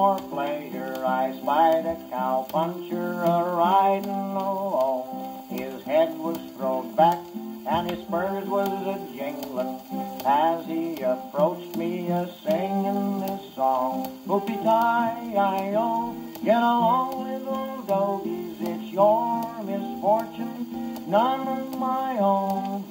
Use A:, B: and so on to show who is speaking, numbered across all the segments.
A: for pleasure. I spied a cowpuncher a-riding along. His head was thrown back and his spurs was a-jingling. As he approached me a-singing this song. Whoopie-tie-i-o, get along little doggies. It's your misfortune, none of my own.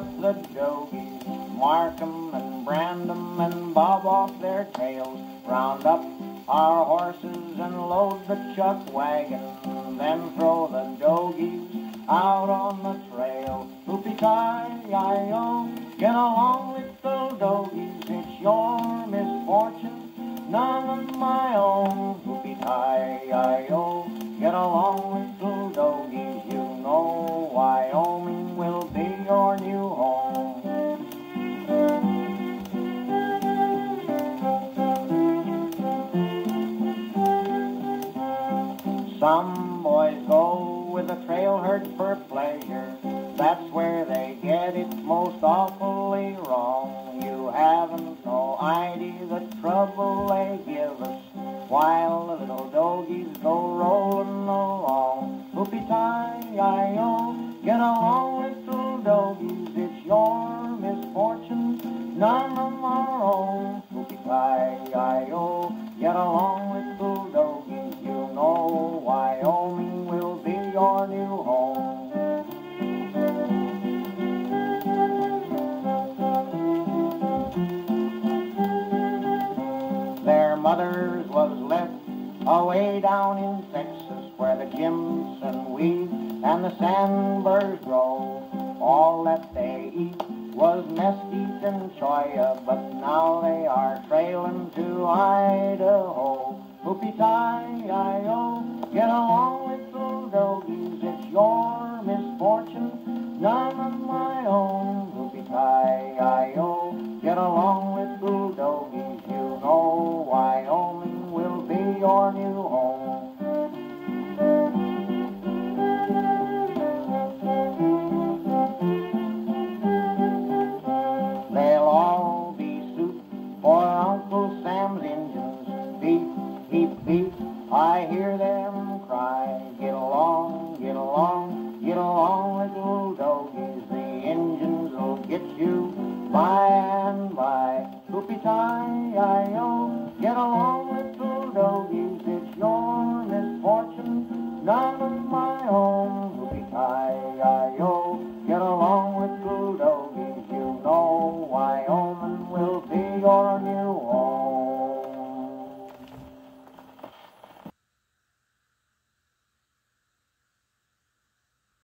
A: Up the dogies, mark 'em and brand 'em and bob off their tails, round up our horses and load the chuck wagon, then throw the dogies out on the trail. Hoopie tie, I oh, get along with the dogies, it's your misfortune, none of my own. Some boys go with a trail herd for pleasure. That's where they get it most awfully wrong. You haven't no idea the trouble they give us while the little dogies go rolling along. Hoopie tie, I oh, get along, with little dogies, it's your misfortune, none of our own. Hoopie tie, I oh, get along, with little away down in Texas where the Jimson weed and the sandburrs grow. All that they eat was mesquite and cholla, but now they are trailing to Idaho. Hoopie tie,